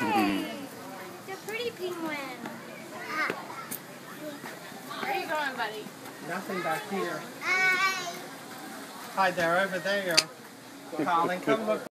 the pretty penguin. Where are you going, buddy? Nothing back here. Hi there, over there. Colin, come look.